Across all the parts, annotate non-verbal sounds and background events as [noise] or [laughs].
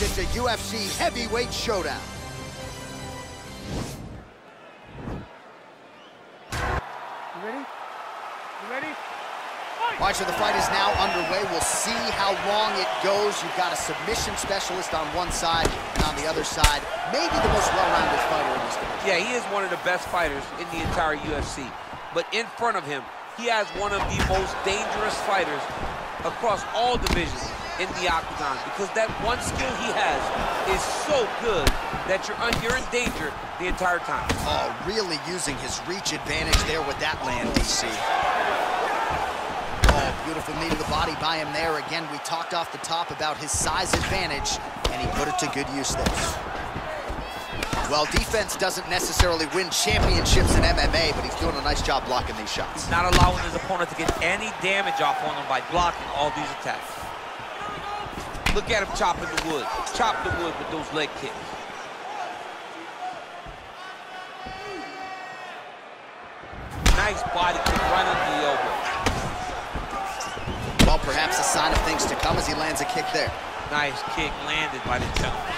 It's a UFC heavyweight showdown. You ready? You ready? All right, so the fight is now underway. We'll see how long it goes. You've got a submission specialist on one side, and on the other side, maybe the most well-rounded fighter in this division. Yeah, he is one of the best fighters in the entire UFC. But in front of him, he has one of the most dangerous fighters across all divisions in the octagon because that one skill he has is so good that you're, you're in danger the entire time. Oh, really using his reach advantage there with that land, DC. Oh, beautiful knee to the body by him there. Again, we talked off the top about his size advantage, and he put it to good use there. Well, defense doesn't necessarily win championships in MMA, but he's doing a nice job blocking these shots. He's Not allowing his opponent to get any damage off on him by blocking all these attacks. Look at him chopping the wood. Chop the wood with those leg kicks. Nice body kick right under the elbow. Well, perhaps a sign of things to come as he lands a kick there. Nice kick landed by the gentleman.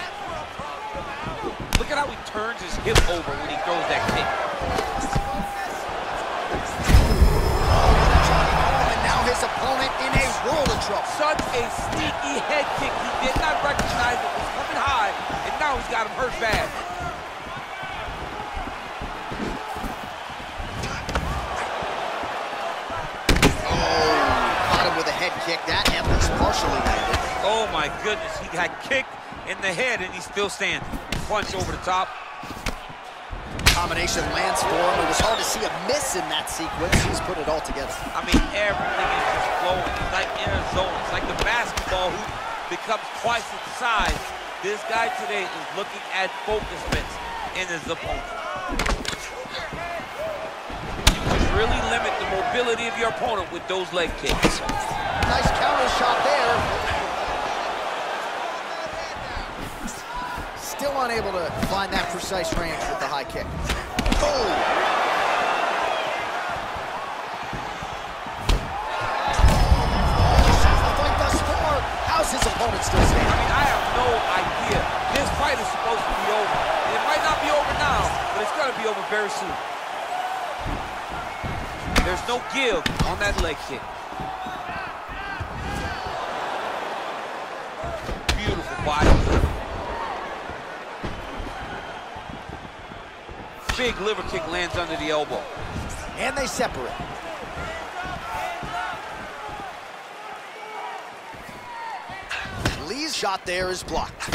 Look at how he turns his hip over when he throws that kick. His opponent in a world of trouble. Such a sneaky head kick. He did not recognize it was coming high, and now he's got him hurt bad. Oh, caught him with a head kick. That at least partially landed. Oh my goodness, he got kicked in the head and he's still standing. Punch over the top. Combination lands for him. It was hard to see a miss in that sequence. He's put it all together. I mean, everything is just flowing. It's like in a zone. It's like the basketball hoop becomes twice its size. This guy today is looking at focus mitts in his opponent. You can really limit the mobility of your opponent with those leg kicks. Nice counter shot there. Still unable to find that precise range with the high kick. Oh! The fight thus far. How's his opponent still I mean, I have no idea. This fight is supposed to be over. It might not be over now, but it's going to be over very soon. There's no give on that leg kick. Beautiful body. Big liver kick lands under the elbow. And they separate. Lee's shot there is blocked.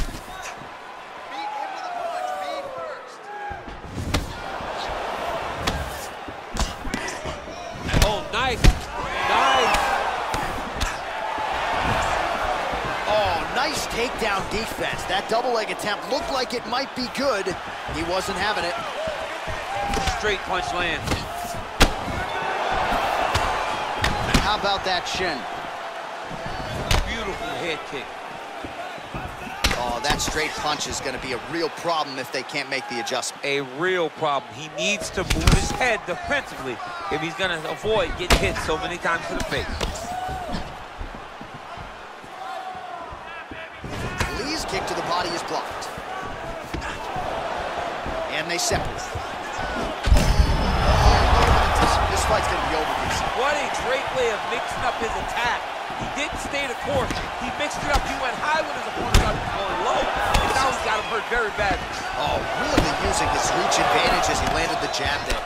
Oh, nice. Nice. Oh, nice takedown defense. That double leg attempt looked like it might be good. He wasn't having it. Straight punch lands. How about that shin? Beautiful head kick. Oh, that straight punch is going to be a real problem if they can't make the adjustment. a real problem. He needs to move his head defensively if he's going to avoid getting hit so many times to the face. Way of mixing up his attack. He didn't stay the course. He mixed it up. He went high when his opponent got going low, and now he's got him hurt very bad. Oh, really using his reach advantage as he landed the jab there.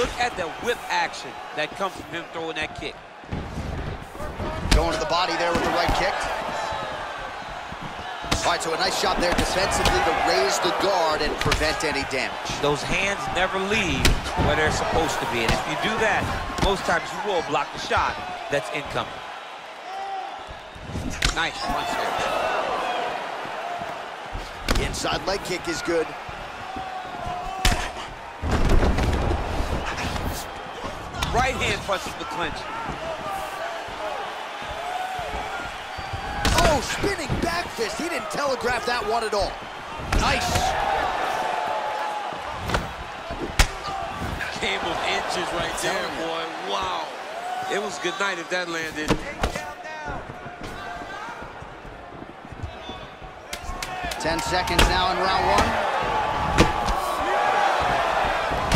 Look at the whip action that comes from him throwing that kick. Going to the body there with the right kick. All right, so a nice shot there defensively to raise the guard and prevent any damage. Those hands never leave where they're supposed to be, and if you do that, most times you will block the shot that's incoming. Nice punch there. Inside leg kick is good. Right hand punches the clinch. Oh, spinning back fist. He didn't telegraph that one at all. Nice. Game of inches right there, boy. Wow. It was good night if that landed. 10 seconds now in round one.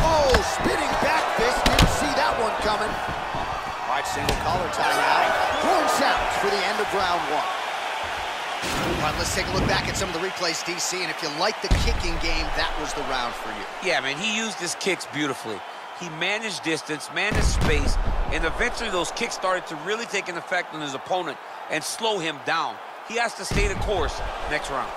Oh, spinning back fist. Didn't see that one coming. All right, single collar timeout. Horn sounds for the end of round one. All right, let's take a look back at some of the replays, DC, and if you like the kicking game, that was the round for you. Yeah, man, he used his kicks beautifully. He managed distance, managed space, and eventually those kicks started to really take an effect on his opponent and slow him down. He has to stay the course next round.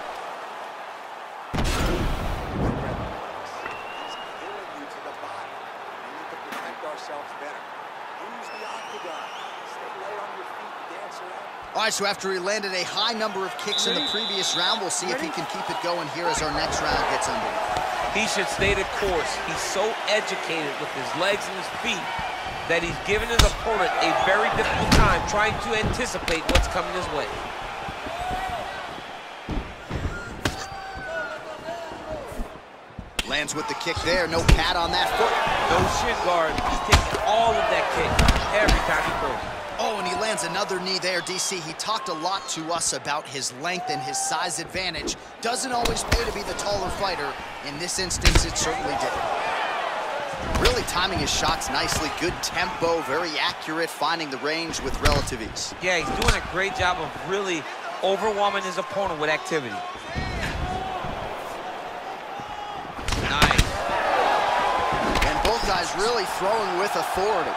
All right, so after he landed a high number of kicks in the previous round, we'll see if he can keep it going here as our next round gets underway. He should stay the course. He's so educated with his legs and his feet that he's given his opponent a very difficult time trying to anticipate what's coming his way. Lands with the kick there, no pad on that foot. No shin guard. He's taking all of that kick every time he throws. Lands another knee there, DC. He talked a lot to us about his length and his size advantage. Doesn't always pay to be the taller fighter. In this instance, it certainly did. Really timing his shots nicely. Good tempo, very accurate, finding the range with relative ease. Yeah, he's doing a great job of really overwhelming his opponent with activity. Nice. And both guys really throwing with authority.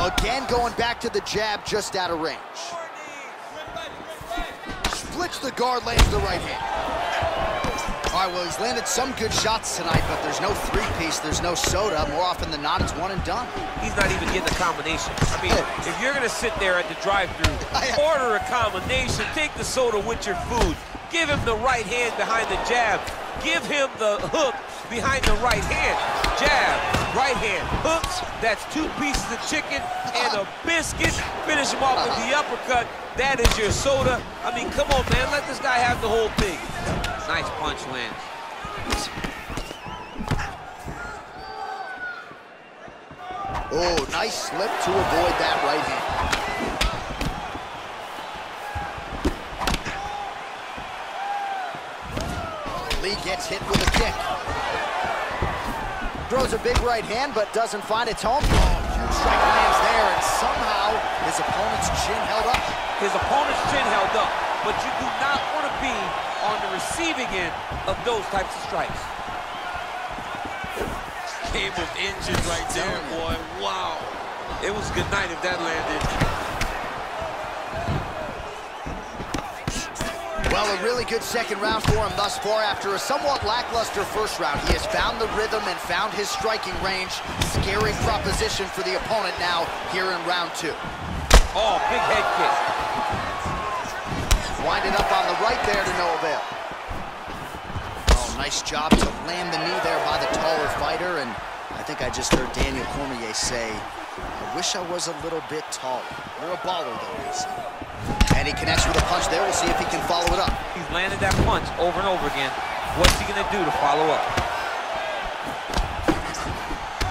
Again, going back to the jab just out of range. Splits the guard, lands the right hand. All right, well, he's landed some good shots tonight, but there's no three-piece, there's no soda. More often than not, it's one and done. He's not even getting a combination. I mean, if you're going to sit there at the drive-thru, [laughs] order a combination, take the soda with your food, give him the right hand behind the jab, give him the hook behind the right hand. Jab, right hand, hooks. That's two pieces of chicken and a biscuit. Finish him off with the uppercut. That is your soda. I mean, come on, man. Let this guy have the whole thing. Nice punch lands. Oh, nice slip to avoid that right hand. Lee gets hit with a kick. Throws a big right hand, but doesn't find its home. Oh, huge strike lands there, and somehow his opponent's chin held up. His opponent's chin held up, but you do not want to be on the receiving end of those types of strikes. Game of inches right there, boy. Wow. It was a good night if that landed. Well, a really good second round for him thus far. After a somewhat lackluster first round, he has found the rhythm and found his striking range. Scary proposition for the opponent now here in round two. Oh, big head kick. Winding up on the right there to no avail. Oh, nice job to land the knee there by the taller fighter. And I think I just heard Daniel Cormier say, I wish I was a little bit taller. You're a baller, though, DC. And he connects with a punch there. We'll see if he can follow it up. He's landed that punch over and over again. What's he going to do to follow up?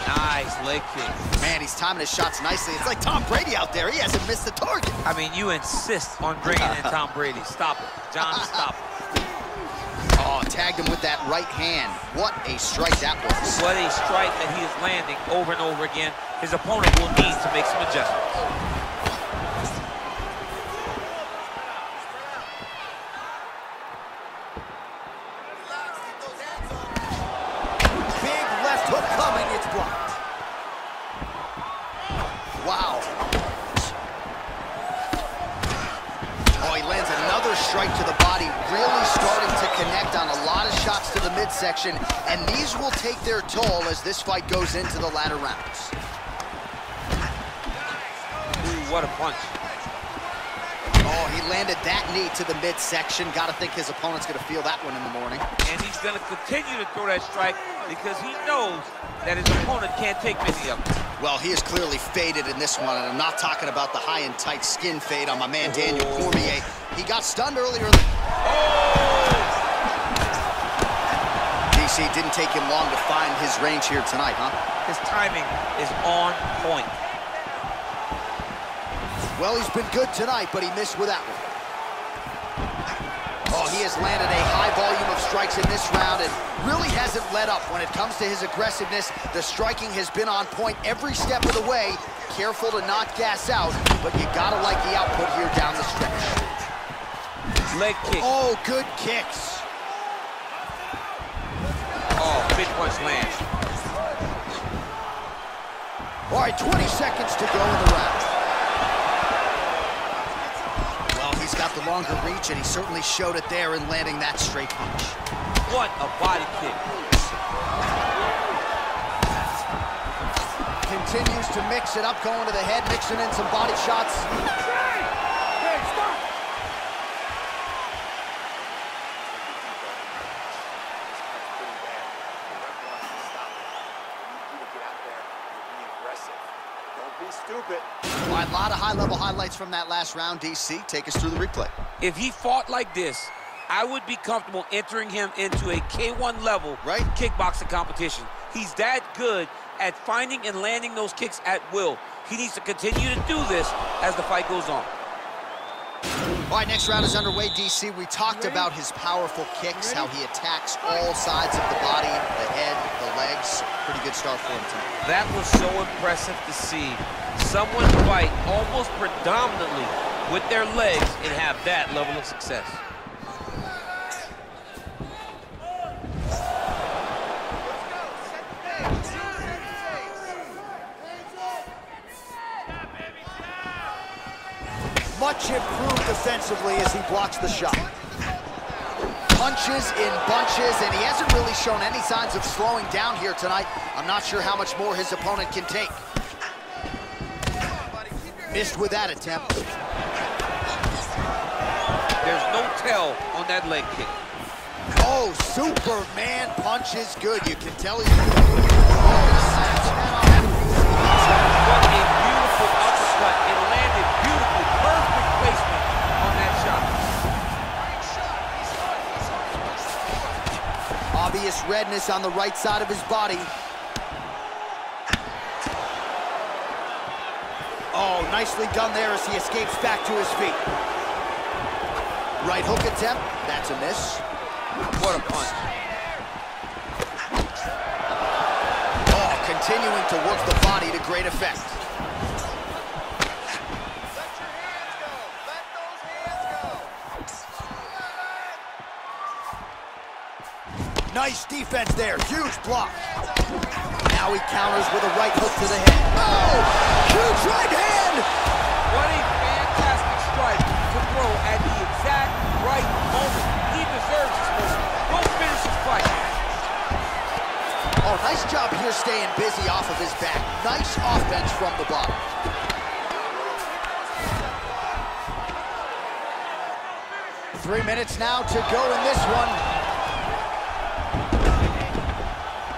Nice leg kick. Man, he's timing his shots nicely. It's like Tom Brady out there. He hasn't missed the target. I mean, you insist on bringing in Tom Brady. Stop it. John, [laughs] stop it. Oh, tagged him with that right hand. What a strike that was. What a strike that he is landing over and over again. His opponent will need to make some adjustments. Oh, strike to the body, really starting to connect on a lot of shots to the midsection, and these will take their toll as this fight goes into the latter rounds. Ooh, what a punch. Oh, he landed that knee to the midsection. Got to think his opponent's going to feel that one in the morning. And he's going to continue to throw that strike because he knows that his opponent can't take many of them. Well, he is clearly faded in this one, and I'm not talking about the high and tight skin fade on my man Daniel. Cormier. He got stunned earlier. Oh! DC didn't take him long to find his range here tonight, huh? His timing is on point. Well, he's been good tonight, but he missed with that one. Oh, he has landed a high volume of strikes in this round and really hasn't let up when it comes to his aggressiveness. The striking has been on point every step of the way. Careful to not gas out, but you gotta like the output here down the stretch. Leg kick. Oh, good kicks. Oh, big punch lands. All right, 20 seconds to go in the round. Well, he's got the longer reach, and he certainly showed it there in landing that straight punch. What a body kick. Continues to mix it up, going to the head, mixing in some body shots. Hey, stop! Don't be stupid. All right, a lot of high-level highlights from that last round, DC. Take us through the replay. If he fought like this, I would be comfortable entering him into a K1 level Right. kickboxing competition. He's that good at finding and landing those kicks at will. He needs to continue to do this as the fight goes on. All right, next round is underway, DC. We talked about his powerful kicks, how he attacks all sides of the body, the head, the legs. Pretty good start for him tonight. That was so impressive to see. Someone fight almost predominantly with their legs and have that level of success. Much improved defensively as he blocks the shot. Punches in bunches, and he hasn't really shown any signs of slowing down here tonight. I'm not sure how much more his opponent can take. Missed with that attempt. There's no tell on that leg kick. Oh, Superman punch is good. You can tell he's... Oh, what a beautiful uppercut. Obvious redness on the right side of his body. Oh, nicely done there as he escapes back to his feet. Right hook attempt. That's a miss. What a punch. Oh, continuing to work the body to great effect. Nice defense there. Huge block. Now he counters with a right hook to the head. Oh! Huge right hand! What a fantastic strike to throw at the exact right moment. He deserves this moment. Go finish his fight. Oh, nice job here staying busy off of his back. Nice offense from the bottom. Three minutes now to go in this one.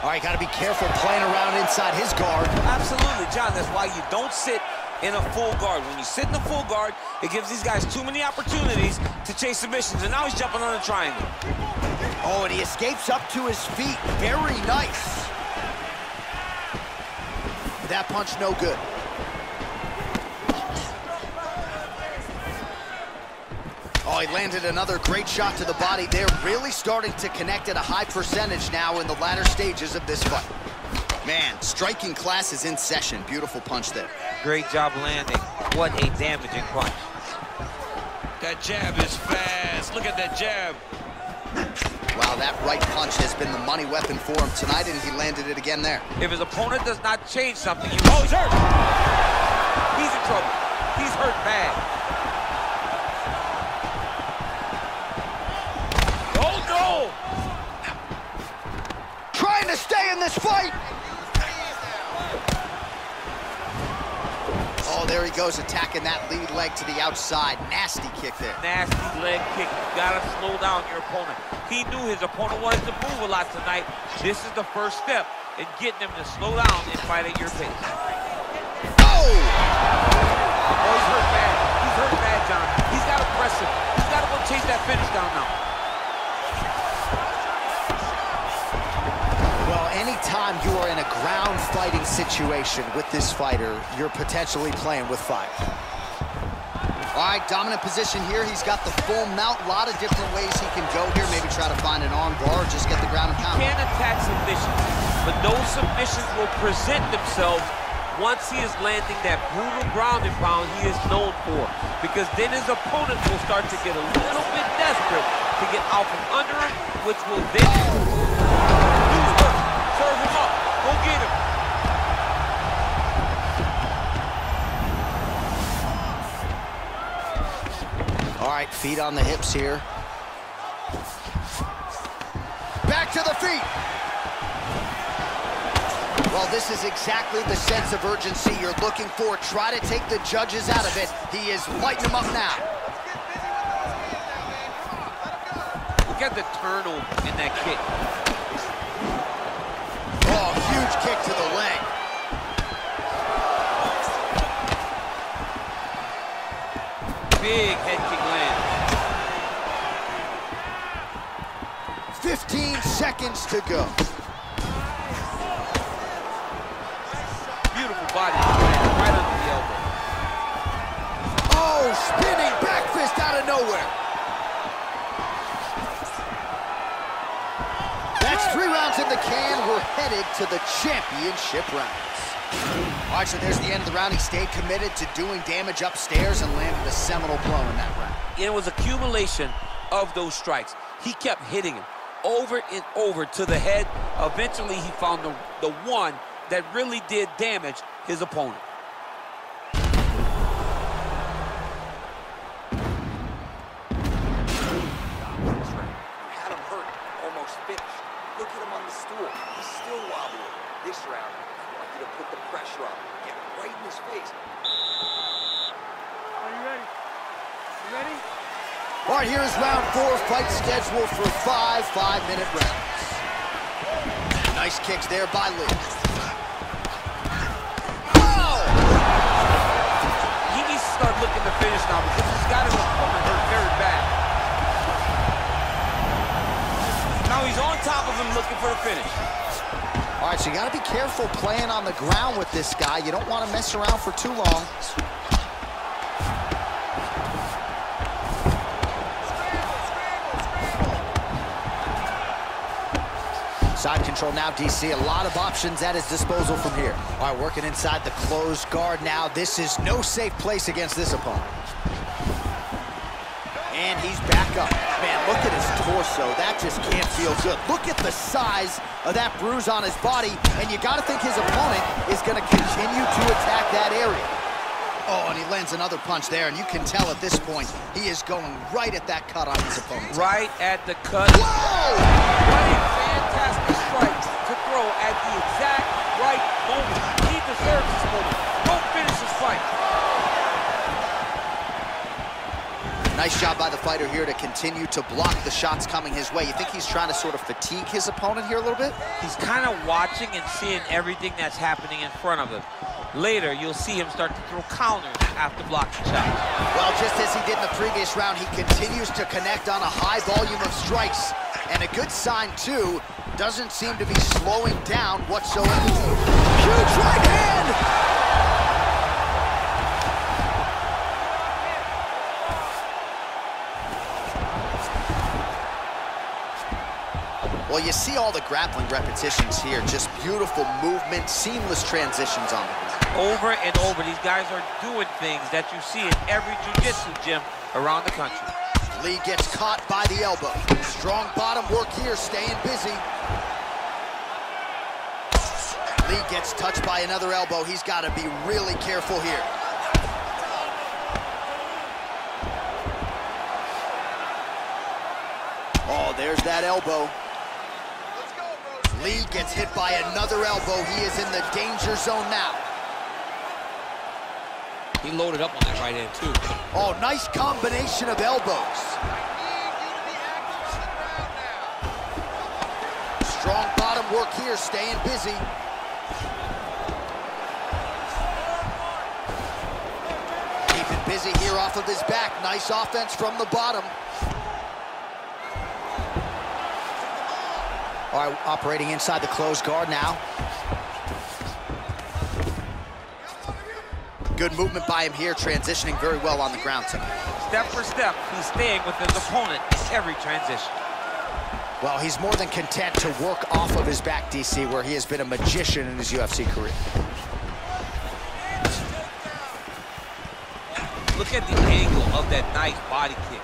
All right, got to be careful playing around inside his guard. Absolutely, John. That's why you don't sit in a full guard. When you sit in a full guard, it gives these guys too many opportunities to chase submissions. And now he's jumping on a triangle. Oh, and he escapes up to his feet. Very nice. That punch no good. He landed another great shot to the body. They're really starting to connect at a high percentage now in the latter stages of this fight. Man, striking class is in session. Beautiful punch there. Great job landing. What a damaging punch. That jab is fast. Look at that jab. Wow, that right punch has been the money weapon for him tonight, and he landed it again there. If his opponent does not change something, you oh, he's hurt. He's in trouble. He's hurt bad. This fight. Oh, there he goes, attacking that lead leg to the outside. Nasty kick there. Nasty leg kick. You gotta slow down your opponent. He knew his opponent wanted to move a lot tonight. This is the first step in getting him to slow down and fight at your pace. Oh! Oh, he's hurt bad. He's hurt bad, John. He's got to press him. He's got to go chase that finish down now. Anytime you are in a ground fighting situation with this fighter, you're potentially playing with fire. All right, dominant position here. He's got the full mount. A lot of different ways he can go here. Maybe try to find an arm bar or just get the ground and pound. Can attack submissions, but those submissions will present themselves once he is landing that brutal ground and pound he is known for. Because then his opponent will start to get a little bit desperate to get out from under him, which will then serve him up. Go get him. All right, feet on the hips here. Back to the feet. Well, this is exactly the sense of urgency you're looking for. Try to take the judges out of it. He is lighting them up now. Look at the turnover in that kick. Kick to the leg. Big head kick land. 15 seconds to go. Beautiful body right under the elbow. Oh, spinning back fist out of nowhere. The can. We're headed to the championship rounds. Right, so there's the end of the round. He stayed committed to doing damage upstairs and landed a seminal blow in that round. It was accumulation of those strikes. He kept hitting him over and over to the head. Eventually, he found the, the one that really did damage his opponent. Him on the stool. He's still wobbly. This round, I want you to put the pressure on. Get right in his face. Are you ready? You ready? All right, here is round four. Fight scheduled for five five-minute rounds. Nice kicks there by Lee. Oh! He needs to start looking to finish now because he's got his opponent hurt very bad. Now he's on top of him looking for finish. All right, so you got to be careful playing on the ground with this guy. You don't want to mess around for too long. Side control now, DC. A lot of options at his disposal from here. All right, working inside the closed guard now. This is no safe place against this opponent. And he's back up. Man, look at his torso. That just can't feel good. Look at the size of that bruise on his body, and you got to think his opponent is going to continue to attack that area. Oh, and he lands another punch there, and you can tell at this point he is going right at that cut on his opponent. Right at the cut. Whoa! What a fantastic strike to throw at the exact right moment. He deserves this moment. Don't finish this fight. Nice job by the fighter here to continue to block the shots coming his way. You think he's trying to sort of fatigue his opponent here a little bit? He's kind of watching and seeing everything that's happening in front of him. Later, you'll see him start to throw counters after blocking shots. Well, just as he did in the previous round, he continues to connect on a high volume of strikes. And a good sign, too, doesn't seem to be slowing down whatsoever. Huge right hand! Well, you see all the grappling repetitions here. Just beautiful movement, seamless transitions on the ground. Over and over, these guys are doing things that you see in every jiu-jitsu gym around the country. Lee gets caught by the elbow. Strong bottom work here, staying busy. Lee gets touched by another elbow. He's got to be really careful here. Oh, there's that elbow. Lee gets hit by another elbow. He is in the danger zone now. He loaded up on that right hand, too. Oh, nice combination of elbows. Strong bottom work here, staying busy. Keeping busy here off of his back. Nice offense from the bottom. All right, operating inside the closed guard now. Good movement by him here, transitioning very well on the ground tonight. Step for step, he's staying with his opponent in every transition. Well, he's more than content to work off of his back, DC, where he has been a magician in his UFC career. Look at the angle of that nice body kick.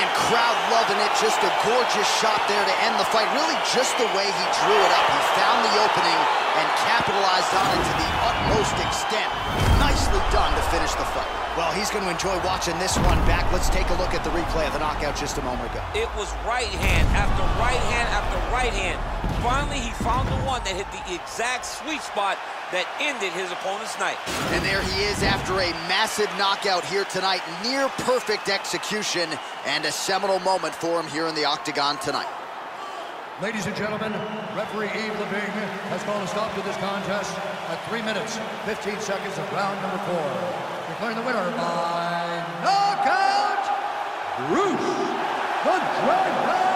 Man, crowd loving it. Just a gorgeous shot there to end the fight. Really just the way he drew it up. He found the opening and capitalized on it to the utmost extent. Nicely done to finish the fight. Well, he's going to enjoy watching this one back. Let's take a look at the replay of the knockout just a moment ago. It was right hand after right hand after right hand. Finally, he found the one that hit the exact sweet spot that ended his opponent's night. And there he is after a massive knockout here tonight. Near perfect execution and a seminal moment for him here in the octagon tonight. Ladies and gentlemen, referee Yves Lavigne has called a stop to this contest at 3 minutes, 15 seconds of round number four. Declaring the winner by knockout, Bruce the Dragon